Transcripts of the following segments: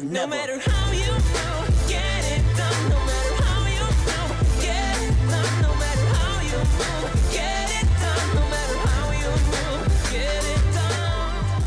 No matter how you move, get it done. No matter how you get it done. No matter how you move, get it done. No matter how you move, get it done.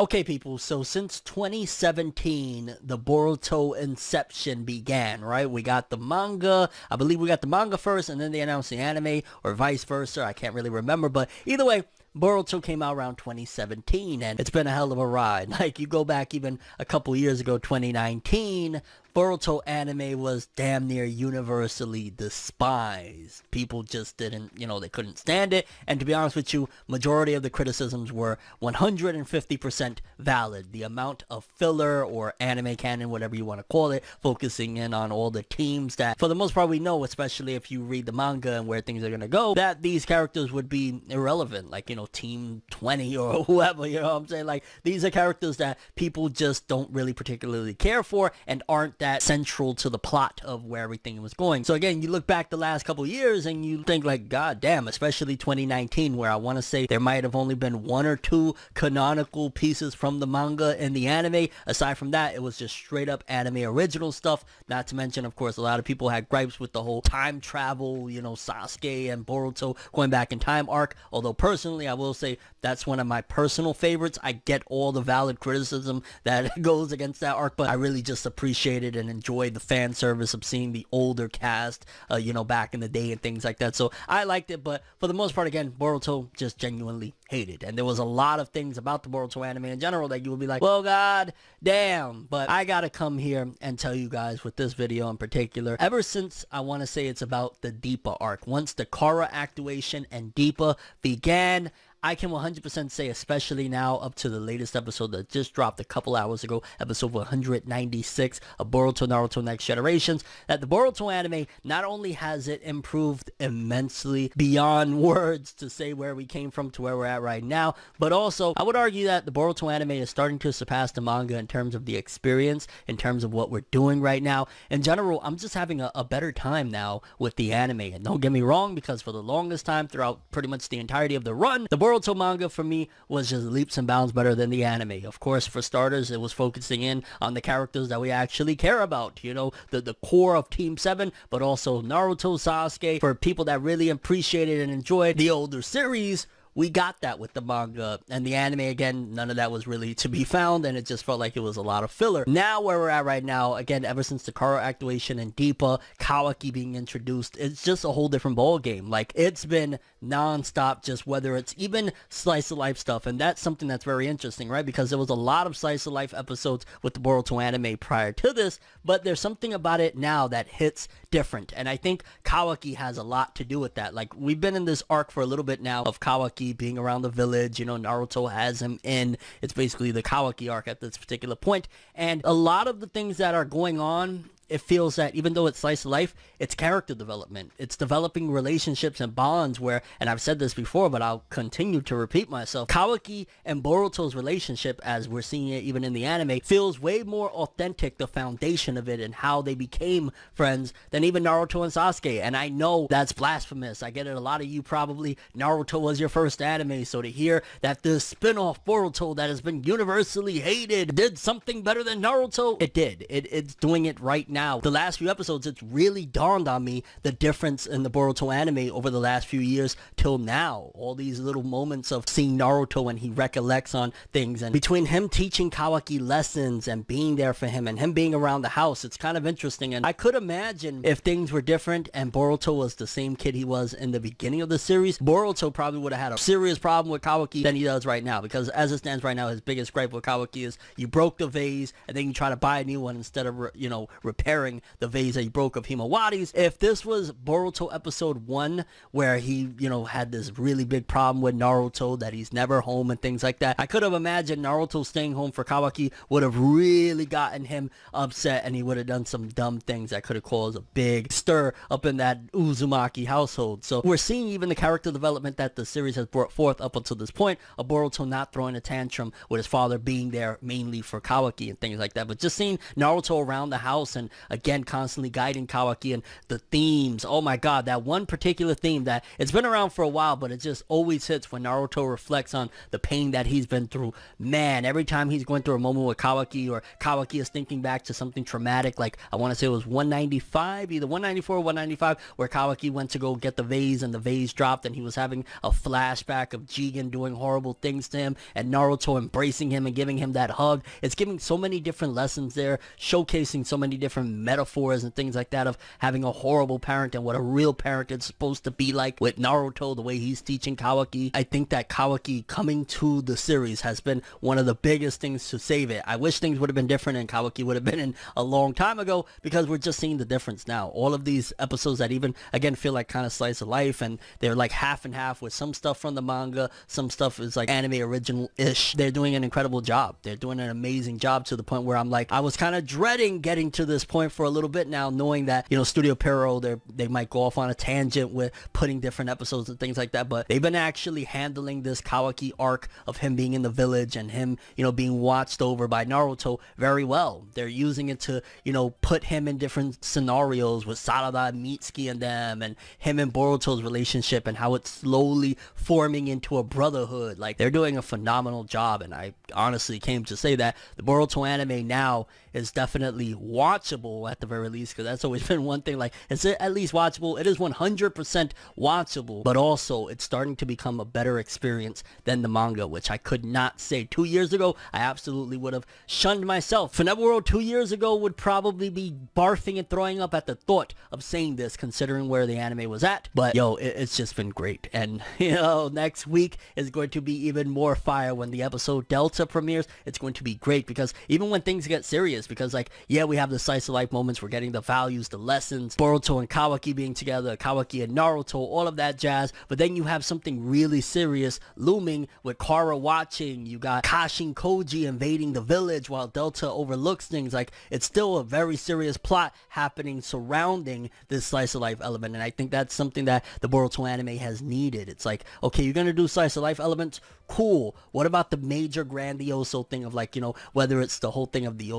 Okay, people, so since 2017, the Boruto Inception began, right? We got the manga. I believe we got the manga first, and then they announced the anime, or vice versa. I can't really remember, but either way, Boruto came out around 2017, and it's been a hell of a ride. Like, you go back even a couple years ago, 2019, Boruto anime was damn near universally despised. People just didn't, you know, they couldn't stand it. And to be honest with you, majority of the criticisms were 150% valid. The amount of filler or anime canon, whatever you want to call it, focusing in on all the teams that, for the most part, we know, especially if you read the manga and where things are going to go, that these characters would be irrelevant. Like, you know, Team 20 or whoever, you know what I'm saying? Like, these are characters that people just don't really particularly care for and aren't that central to the plot of where everything was going. So again, you look back the last couple years and you think like, god damn, especially 2019 where I want to say there might have only been one or two canonical pieces from the manga and the anime. Aside from that, it was just straight up anime original stuff. Not to mention, of course, a lot of people had gripes with the whole time travel, you know, Sasuke and Boruto going back in time arc. Although personally, I will say that's one of my personal favorites. I get all the valid criticism that goes against that arc, but I really just appreciate it and enjoy the fan service of seeing the older cast, uh, you know, back in the day and things like that. So I liked it, but for the most part, again, Boruto just genuinely hated. And there was a lot of things about the Boruto anime in general that you would be like, well, god damn. But I gotta come here and tell you guys with this video in particular, ever since I want to say it's about the Deepa arc, once the Kara activation and Deepa began, I can 100% say, especially now up to the latest episode that just dropped a couple hours ago, episode 196 of Boruto Naruto Next Generations, that the Boruto anime not only has it improved immensely beyond words to say where we came from to where we're at right now, but also I would argue that the Boruto anime is starting to surpass the manga in terms of the experience, in terms of what we're doing right now. In general, I'm just having a, a better time now with the anime. And don't get me wrong, because for the longest time throughout pretty much the entirety of the run, the Boruto manga for me was just leaps and bounds better than the anime. Of course, for starters, it was focusing in on the characters that we actually care about, you know, the, the core of Team 7, but also Naruto, Sasuke, for people that really appreciated and enjoyed the older series, we got that with the manga and the anime again none of that was really to be found and it just felt like it was a lot of filler. Now where we're at right now again ever since the Kara activation and Deepa Kawaki being introduced it's just a whole different ball game like it's been non-stop just whether it's even slice of life stuff and that's something that's very interesting right? Because there was a lot of slice of life episodes with the Boruto anime prior to this but there's something about it now that hits different and I think Kawaki has a lot to do with that. Like we've been in this arc for a little bit now of Kawaki being around the village. You know, Naruto has him in. It's basically the Kawaki arc at this particular point. And a lot of the things that are going on it feels that even though it's slice of life, it's character development. It's developing relationships and bonds where, and I've said this before, but I'll continue to repeat myself, Kawaki and Boruto's relationship, as we're seeing it even in the anime, feels way more authentic, the foundation of it and how they became friends than even Naruto and Sasuke. And I know that's blasphemous. I get it. A lot of you probably, Naruto was your first anime, so to hear that the spin-off Boruto that has been universally hated did something better than Naruto, it did. It, it's doing it right now now. The last few episodes, it's really dawned on me the difference in the Boruto anime over the last few years till now. All these little moments of seeing Naruto when he recollects on things and between him teaching Kawaki lessons and being there for him and him being around the house, it's kind of interesting. And I could imagine if things were different and Boruto was the same kid he was in the beginning of the series, Boruto probably would have had a serious problem with Kawaki than he does right now. Because as it stands right now, his biggest gripe with Kawaki is you broke the vase and then you try to buy a new one instead of, you know, repair repairing the vase that he broke of Himawari's. If this was Boruto episode 1, where he, you know, had this really big problem with Naruto, that he's never home and things like that, I could have imagined Naruto staying home for Kawaki would have really gotten him upset and he would have done some dumb things that could have caused a big stir up in that Uzumaki household. So we're seeing even the character development that the series has brought forth up until this point, of Boruto not throwing a tantrum with his father being there mainly for Kawaki and things like that, but just seeing Naruto around the house and again constantly guiding Kawaki and the themes. Oh my god, that one particular theme that it's been around for a while, but it just always hits when Naruto reflects on the pain that he's been through. Man, every time he's going through a moment with Kawaki or Kawaki is thinking back to something traumatic, like I want to say it was 195, either 194 or 195, where Kawaki went to go get the vase and the vase dropped and he was having a flashback of Jigen doing horrible things to him and Naruto embracing him and giving him that hug. It's giving so many different lessons there, showcasing so many different metaphors and things like that of having a horrible parent and what a real parent is supposed to be like with Naruto, the way he's teaching Kawaki. I think that Kawaki coming to the series has been one of the biggest things to save it. I wish things would have been different and Kawaki would have been in a long time ago because we're just seeing the difference now. All of these episodes that even, again, feel like kind of slice of life and they're like half and half with some stuff from the manga, some stuff is like anime original-ish. They're doing an incredible job. They're doing an amazing job to the point where I'm like, I was kind of dreading getting to this point for a little bit now, knowing that, you know, Studio Pierrot, they they might go off on a tangent with putting different episodes and things like that, but they've been actually handling this Kawaki arc of him being in the village and him, you know, being watched over by Naruto very well. They're using it to, you know, put him in different scenarios with Sarada Mitsuki and them and him and Boruto's relationship and how it's slowly forming into a brotherhood. Like they're doing a phenomenal job and I honestly came to say that the Boruto anime now is definitely watchable at the very least because that's always been one thing like is it at least watchable? It is 100% watchable but also it's starting to become a better experience than the manga which I could not say. Two years ago I absolutely would have shunned myself. For World two years ago would probably be barfing and throwing up at the thought of saying this considering where the anime was at. But yo it, it's just been great. And you know next week is going to be even more fire when the episode Delta premieres. It's going to be great because even when things get serious because like yeah we have the slice of life moments. We're getting the values the lessons Boruto and Kawaki being together Kawaki and Naruto all of that jazz. But then you have something really serious looming with Kara watching. You got Kashin Koji invading the village while Delta overlooks things. Like it's still a very serious plot happening surrounding this slice of life element. And I think that's something that the Boruto anime has needed. It's like okay you're gonna do slice of life elements? Cool. What about the major grandioso thing of like you know whether it's the whole thing of the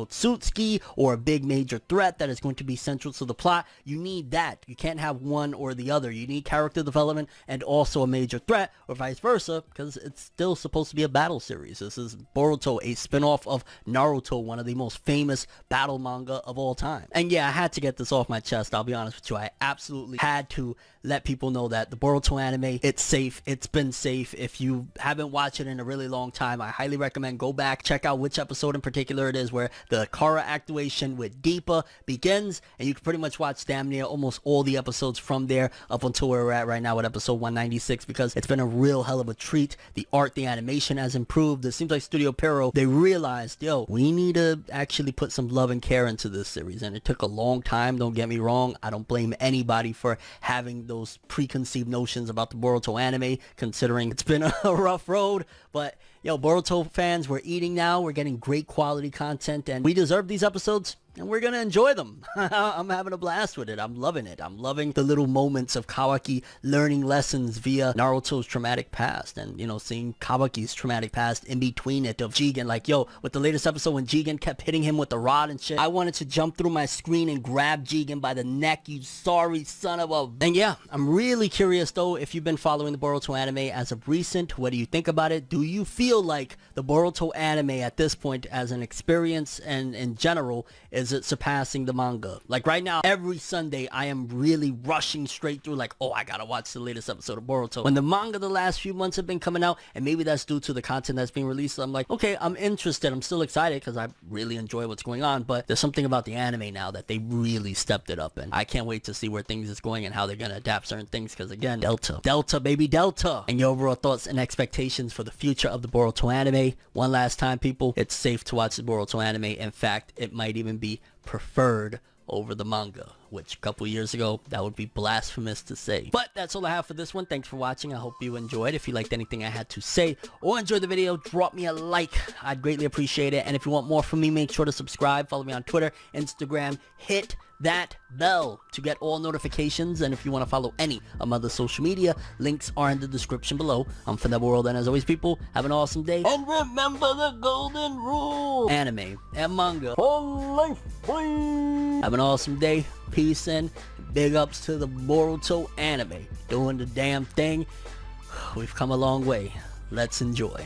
Or a big major threat that is going to be central to the plot you need that. You can't have one or the other. You need character development and also a major threat or vice versa because it's still supposed to be a battle series. This is Boruto a spin-off of Naruto one of the most famous battle manga of all time. And yeah I had to get this off my chest I'll be honest with you. I absolutely had to let people know that the Boruto anime it's safe. It's been safe. If you haven't watched it in a really long time I highly recommend go back check out which episode in particular it is where the Kara activation with Deepa begins and you can pretty much watch damn near almost all the episodes from there up until where we're at right now with episode 196 because it's been a real hell of a treat. The art the animation has improved. It seems like Studio Pierrot they realized yo we need to actually put some love and care into this series and it took a long time don't get me wrong. I don't blame anybody for having those preconceived notions about the Boruto anime considering it's been a rough road but yo Boruto fans we're eating now. We're getting great quality content and we deserve these episodes and we're gonna enjoy them. I'm having a blast with it. I'm loving it. I'm loving the little moments of Kawaki learning lessons via Naruto's traumatic past and, you know, seeing Kawaki's traumatic past in between it of Jigen. Like, yo, with the latest episode when Jigen kept hitting him with the rod and shit, I wanted to jump through my screen and grab Jigen by the neck, you sorry son of a... And yeah, I'm really curious though if you've been following the Boruto anime as of recent. What do you think about it? Do you feel like the Boruto anime at this point as an experience and in general is it surpassing the manga? Like right now, every Sunday, I am really rushing straight through like, oh, I gotta watch the latest episode of Boruto. When the manga the last few months have been coming out, and maybe that's due to the content that's being released, I'm like, okay, I'm interested. I'm still excited because I really enjoy what's going on, but there's something about the anime now that they really stepped it up, and I can't wait to see where things is going and how they're gonna adapt certain things because again, Delta. Delta, baby, Delta. And your overall thoughts and expectations for the future of the Boruto anime. One last time, people, it's safe to watch the Boruto anime. In fact, it might even be preferred over the manga, which a couple years ago, that would be blasphemous to say. But that's all I have for this one. Thanks for watching. I hope you enjoyed. If you liked anything I had to say or enjoyed the video, drop me a like. I'd greatly appreciate it. And if you want more from me, make sure to subscribe. Follow me on Twitter, Instagram. Hit that bell to get all notifications. And if you want to follow any of my other social media, links are in the description below. I'm Fornever World, and as always, people, have an awesome day. And remember the golden rule. Anime and manga for life, boy. Have an awesome day. Peace and big ups to the Boruto anime. Doing the damn thing. We've come a long way. Let's enjoy.